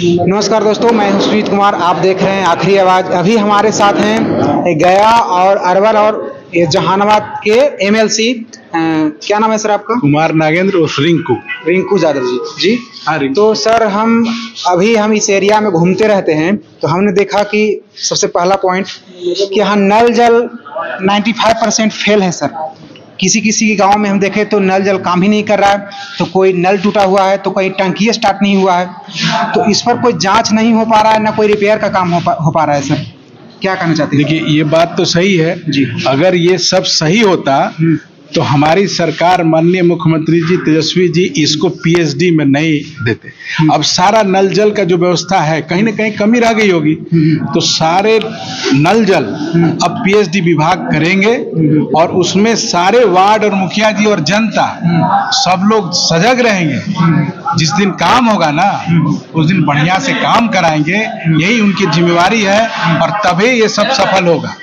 नमस्कार दोस्तों मैं हूँ सुजीत कुमार। आप देख रहे हैं आखिरी आवाज़। अभी हमारे साथ हैं गया और अरवल और जहानाबाद के एमएलसी क्या नाम है सर आपका? कुमार नागेंद्र और रिंकू। रिंकू यादव जी। जी? हाँ तो सर हम अभी हम इस एरिया में घूमते रहते हैं तो हमने देखा कि सबसे पहला पॉइंट कि यहाँ नल जल 95 परसेंट फेल है सर। किसी किसी के गाँव में हम देखें तो नल जल काम ही नहीं कर रहा है तो कोई नल टूटा हुआ है तो कहीं टंकी स्टार्ट नहीं हुआ है तो इस पर कोई जाँच नहीं हो पा रहा है ना कोई रिपेयर का काम हो पा, हो पा रहा है सर। क्या कहना चाहते हैं? देखिए ये बात तो सही है। जी। अगर ये सब सही होता हम्म, तो हमारी सरकार माननीय मुख्यमंत्री जी तेजस्वी जी इसको पीएचडी में नहीं देते। अब सारा नल जल का जो व्यवस्था है कहीं ना कहीं कमी रह गई होगी। हम्म, तो सारे नल जल अब पीएचडी विभाग करेंगे और उसमें सारे वार्ड और मुखिया जी और जनता सब लोग सजग रहेंगे। जिस दिन काम होगा ना उस दिन बढ़िया से काम कराएँगे यही उनकी जिम्मेवारी है और तभी ये सब सफल होगा।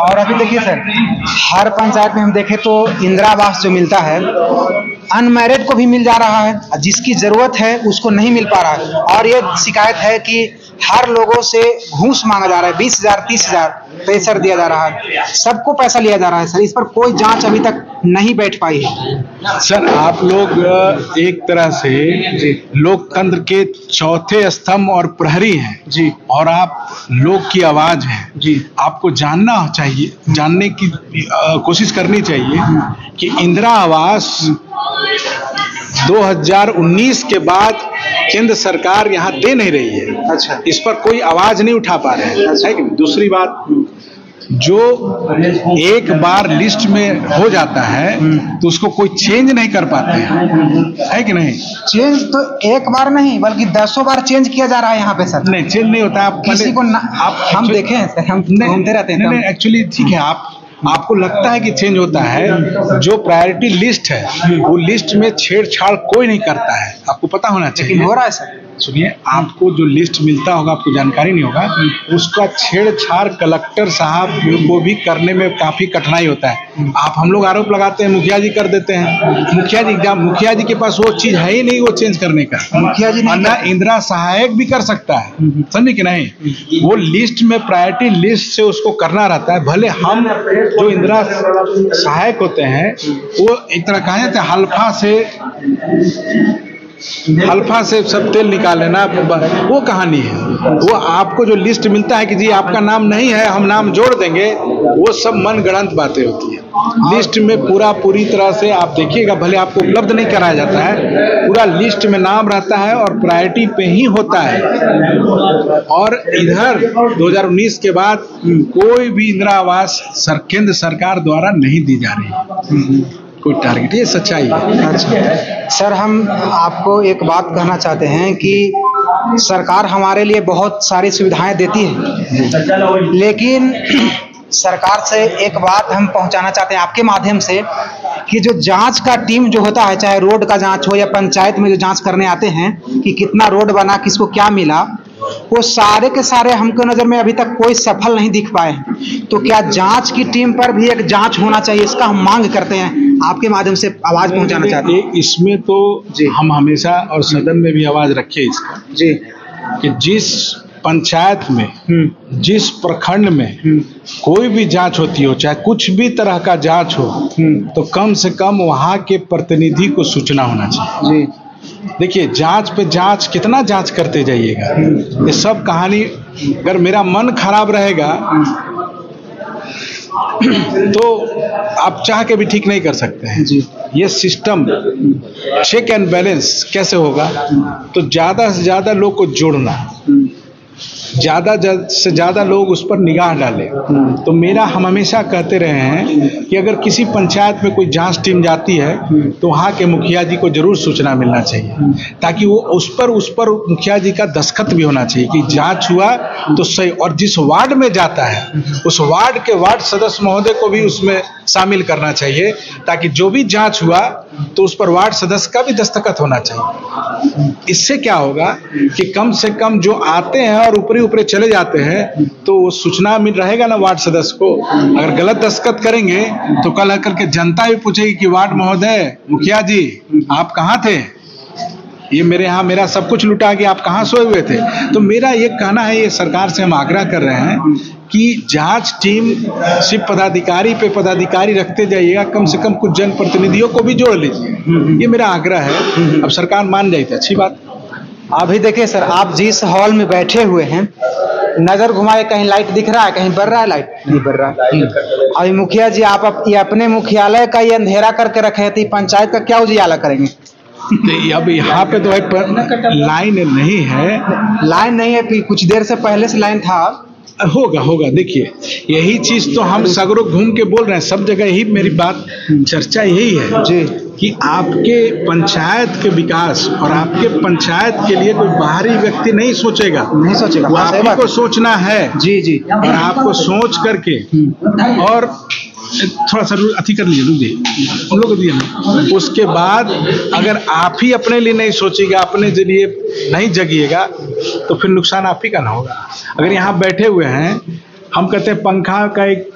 और अभी देखिए सर हर पंचायत में हम देखें तो इंदिरा आवास जो मिलता है अनमैरिड को भी मिल जा रहा है जिसकी ज़रूरत है उसको नहीं मिल पा रहा है। और ये शिकायत है कि हर लोगों से घूस मांगा जा रहा है बीस हज़ार तीस हज़ार पैसा दिया जा रहा है। सबको पैसा लिया जा रहा है सर इस पर कोई जाँच अभी तक नहीं बैठ पाई है। सर आप लोग एक तरह से लोकतंत्र के चौथे स्तंभ और प्रहरी हैं। जी। और आप लोग की आवाज़ हैं। जी। आपको जानना चाहिए जानने की कोशिश करनी चाहिए कि इंदिरा आवास 2019 के बाद केंद्र सरकार यहाँ दे नहीं रही है। अच्छा। इस पर कोई आवाज़ नहीं उठा पा रहे हैं। अच्छा। है कि दूसरी बात जो एक बार लिस्ट में हो जाता है तो उसको कोई चेंज नहीं कर पाते हैं। है कि नहीं? चेंज तो एक बार नहीं बल्कि दसों बार चेंज किया जा रहा है यहाँ पे सर। नहीं चेंज नहीं होता। आप किसी को न, आप हम देखे हैं सर हम घूमते रहते हैं नहीं तो। एक्चुअली ठीक है आप आपको लगता है कि चेंज होता है जो प्रायोरिटी लिस्ट है वो लिस्ट में छेड़छाड़ कोई नहीं करता है। आपको पता होना चाहिए। हो रहा है सर। सुनिए आपको जो लिस्ट मिलता होगा आपको जानकारी नहीं होगा उसका छेड़छाड़ कलेक्टर साहब को भी करने में काफ़ी कठिनाई होता है। आप हम लोग आरोप लगाते हैं मुखिया जी कर देते हैं। मुखिया जी जब मुखिया जी के पास वो चीज़ है ही नहीं वो चेंज करने का। मुखिया जी ना इंदिरा सहायक भी कर सकता है समझे कि नहीं? वो लिस्ट में प्रायोरिटी लिस्ट से उसको करना रहता है। भले हम जो इंदिरा सहायक होते हैं वो एक तरह कहा जाता है हल्फा से हल्फा से सब तेल निकाल लेना वो कहानी है। वो आपको जो लिस्ट मिलता है कि जी आपका नाम नहीं है, हम नाम जोड़ देंगे, वो सब मन गढ़ंत बातें होती है। लिस्ट में पूरा, पूरी तरह से आप देखिएगा, भले आपको उपलब्ध नहीं कराया जाता है, पूरा लिस्ट में नाम रहता है और प्रायोरिटी पे ही होता है। और इधर 2019 के बाद कोई भी इंदिरा आवास केंद्र सरकार द्वारा नहीं दी जा रही। कोई टारगेट ये सच्चाई है। अच्छा। सर, हम आपको एक बात कहना चाहते हैं कि सरकार हमारे लिए बहुत सारी सुविधाएँ देती है। लेकिन सरकार से एक बात हम पहुंचाना चाहते हैं आपके माध्यम से कि जो जाँच का टीम जो होता है, चाहे रोड का जाँच हो या पंचायत में जो जाँच करने आते हैं कि कितना रोड बना, किसको क्या मिला वो सारे के सारे हमको नज़र में अभी तक कोई सफल नहीं दिख पाए हैं। तो क्या जाँच की टीम पर भी एक जाँच होना चाहिए इसका हम मांग करते हैं। आपके माध्यम से आवाज़ पहुंचाना चाहते हैं। इसमें तो जी। हम हमेशा और सदन में भी आवाज़ रखे इसका। जी। कि जिस पंचायत में हम्म। जिस प्रखंड में हम्म। कोई भी जाँच होती हो चाहे कुछ भी तरह का जाँच हो हम्म। तो कम से कम वहाँ के प्रतिनिधि को सूचना होना चाहिए। जी। देखिए जाँच पे जाँच कितना जाँच करते जाइएगा। ये सब कहानी अगर मेरा मन खराब रहेगा तो आप चाह के भी ठीक नहीं कर सकते हैं। जी। ये सिस्टम चेक एंड बैलेंस कैसे होगा? तो ज़्यादा से ज़्यादा लोग को जोड़ना। ज़्यादा से ज़्यादा लोग उस पर निगाह डालें। तो मेरा हम हमेशा कहते रहे हैं कि अगर किसी पंचायत में कोई जाँच टीम जाती है तो वहाँ के मुखिया जी को ज़रूर सूचना मिलना चाहिए, ताकि वो उस पर उस पर मुखिया जी का दस्खत भी होना चाहिए कि जाँच हुआ तो सही। और जिस वार्ड में जाता है, उस वार्ड के वार्ड सदस्य महोदय को भी उसमें शामिल करना चाहिए ताकि जो भी जाँच हुआ तो उस पर वार्ड सदस्य का भी दस्तखत होना चाहिए। इससे क्या होगा कि कम से कम जो आते हैं और ऊपरी ऊपरी चले जाते हैं तो वो सूचना मिल रहेगा ना वार्ड सदस्य को। अगर गलत दस्तखत करेंगे तो कल आकर के जनता भी पूछेगी कि वार्ड महोदय, मुखिया जी, आप कहाँ थे? ये मेरे यहाँ मेरा सब कुछ लुटा गया आप कहाँ सोए हुए थे? तो मेरा ये कहना है ये सरकार से हम आग्रह कर रहे हैं कि जाँच टीम सिर्फ़ पदाधिकारी पे पदाधिकारी रखते जाइएगा कम से कम कुछ जनप्रतिनिधियों को भी जोड़ लीजिए। ये मेरा आग्रह है। अब सरकार मान जाए तो अच्छी बात। अभी देखिए सर आप जिस हॉल में बैठे हुए हैं नज़र घुमाए कहीं लाइट दिख रहा है कहीं बढ़ रहा है लाइट नहीं बढ़ रहा। है अभी मुखिया जी आप अप, ये अपने मुख्यालय का ये अंधेरा करके रखे थे पंचायत का क्या उजियाला करेंगे? तो अब यहाँ पे तो लाइन नहीं है। लाइन नहीं है कुछ देर से पहले से लाइन था। होगा होगा देखिए यही चीज़ तो हम सगरों घूम के बोल रहे हैं सब जगह यही मेरी बात चर्चा यही है जी। कि आपके पंचायत के विकास और आपके पंचायत के लिए कोई बाहरी व्यक्ति नहीं सोचेगा। नहीं सोचेगा। हाँ, सही आप बात। को है। सोचना है जी जी। और आपको सोच करके और थोड़ा सा अथी कर लीजिए रुकिए हम लोग को दिए उसके बाद अगर आप ही अपने लिए नहीं सोचिएगा, अपने लिए नहीं जगिएगा तो फिर नुकसान आप ही का ना होगा। अगर यहाँ बैठे हुए हैं, हम कहते हैं पंखा का एक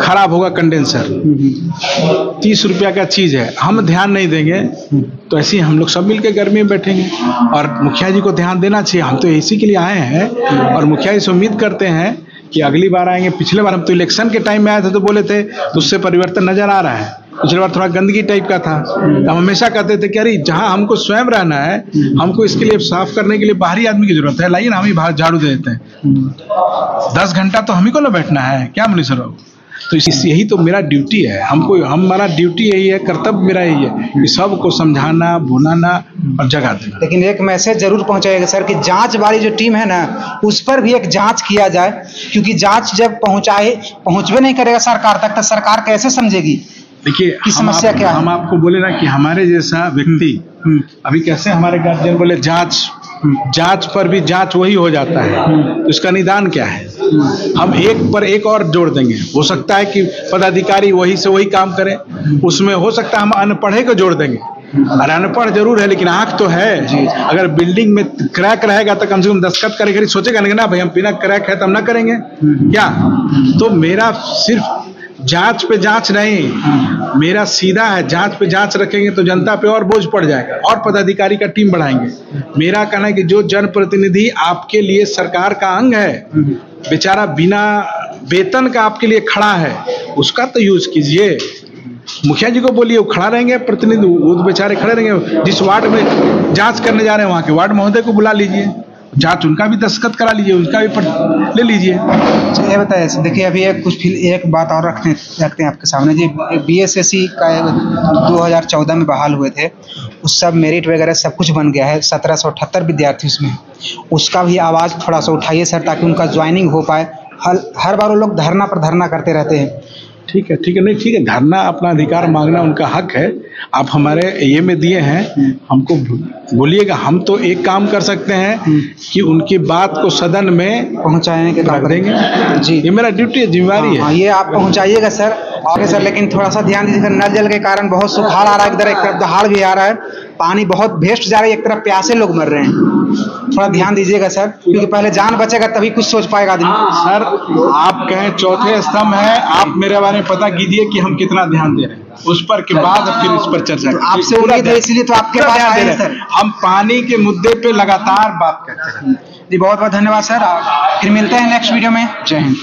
खराब होगा कंडेंसर। तीस रुपया का चीज़ है, हम ध्यान नहीं देंगे तो ऐसे ही हम लोग सब मिलकर गर्मी में बैठेंगे। और मुखिया जी को ध्यान देना चाहिए, हम तो इसी के लिए आए हैं और मुखिया जी से उम्मीद करते हैं कि अगली बार आएँगे। पिछले बार हम तो इलेक्शन के टाइम में आए थे तो बोले थे तो उससे परिवर्तन नज़र आ रहा है। पिछले बार थोड़ा गंदगी टाइप का था। तो हम हमेशा कहते थे कि अरे जहाँ हमको स्वयं रहना है हमको इसके लिए साफ़ करने के लिए बाहरी आदमी की ज़रूरत है। लाइए ना हम ही बाहर झाड़ू दे देते हैं। दस घंटा तो हम ही को ना बैठना है। क्या मनीषर बाबू? तो इस यही तो मेरा ड्यूटी है। हमको हमारा ड्यूटी यही है कर्तव्य मेरा यही है कि सबको समझाना बुलाना और जगा देना। लेकिन एक मैसेज ज़रूर पहुंचाएगा सर कि जाँच वाली जो टीम है ना उस पर भी एक जाँच किया जाए क्योंकि जाँच जब पहुँचाए पहुंचवे नहीं करेगा सरकार तक तो सरकार कैसे समझेगी? देखिए की समस्या आप- क्या है? हम आपको बोले ना कि हमारे जैसा व्यक्ति अभी कैसे हमारे गार्जियन बोले जाँच जाँच पर भी जाँच वही हो जाता है। तो इसका निदान क्या है? हम एक पर एक और जोड़ देंगे। हो सकता है कि पदाधिकारी वही से वही काम करें। उसमें हो सकता है हम अनपढ़े को जोड़ देंगे। और अनपढ़ ज़रूर है लेकिन आँख तो है। अगर बिल्डिंग में क्रैक रहेगा तो कम से कम दस्खत करे खरी सोचेगा ना भाई हम बिना क्रैक है तो हम ना करेंगे? क्या? तो मेरा सिर्फ़ जाँच पे जाँच नहीं मेरा सीधा है जाँच पे जाँच रखेंगे तो जनता पे और बोझ पड़ जाएगा और पदाधिकारी का टीम बढ़ाएँगे। मेरा कहना है कि जो जनप्रतिनिधि आपके लिए सरकार का अंग है बेचारा बिना वेतन का आपके लिए खड़ा है उसका तो यूज़ कीजिए। मुखिया जी को बोलिए वो खड़ा रहेंगे प्रतिनिधि वो तो बेचारे खड़े रहेंगे। जिस वार्ड में जाँच करने जा रहे हैं वहाँ के वार्ड महोदय को बुला लीजिए। जाँच उनका भी दस्तखत करा लीजिए उनका भी ले लीजिए। अच्छा, ये बताइए देखिए अभी एक कुछ फिर एक बात और रखते रखते हैं आपके सामने। जी बीएसएससी का 2014 में बहाल हुए थे। उस सब मेरिट वगैरह सब कुछ बन गया है। सत्रह सौ अठहत्तर विद्यार्थी उसमें। उसका भी आवाज़ थोड़ा सा उठाइए सर, ताकि उनका ज्वाइनिंग हो पाए। हर हर बार वो लोग धरना पर धरना करते रहते हैं। ठीक है ठीक है। नहीं, ठीक है, धरना अपना अधिकार मांगना उनका हक है। आप हमारे ये में दिए हैं हमको बोलिएगा हम तो एक काम कर सकते हैं कि उनकी बात को सदन में पहुँचाने के रख देंगे। जी। ये मेरा ड्यूटी है जिम्मेवारी हाँ, है। ये आप पहुंचाइएगा सर। और सर लेकिन थोड़ा सा ध्यान दीजिए सर नल जल के कारण बहुत सुखाड़ आ रहा है इधर एक तरफ़ दहाड़ भी आ रहा है पानी बहुत भेस्ट जा रहा है एक तरफ़ प्यासे लोग मर रहे हैं। थोड़ा ध्यान दीजिएगा सर क्योंकि पहले जान बचेगा तभी कुछ सोच पाएगा आदमी। सर आप कहें चौथे स्तंभ है आप मेरे बारे में पता कीजिए कि हम कितना ध्यान दे रहे हैं। उस पर के बाद फिर इस पर चर्चा करें। आपसे उम्मीद है इसलिए तो आपके पास आए हैं हैं। सर। हम पानी के मुद्दे पे लगातार बात करते हैं। जी बहुत बहुत धन्यवाद सर। फिर मिलते हैं नेक्स्ट वीडियो में। जय हिंद।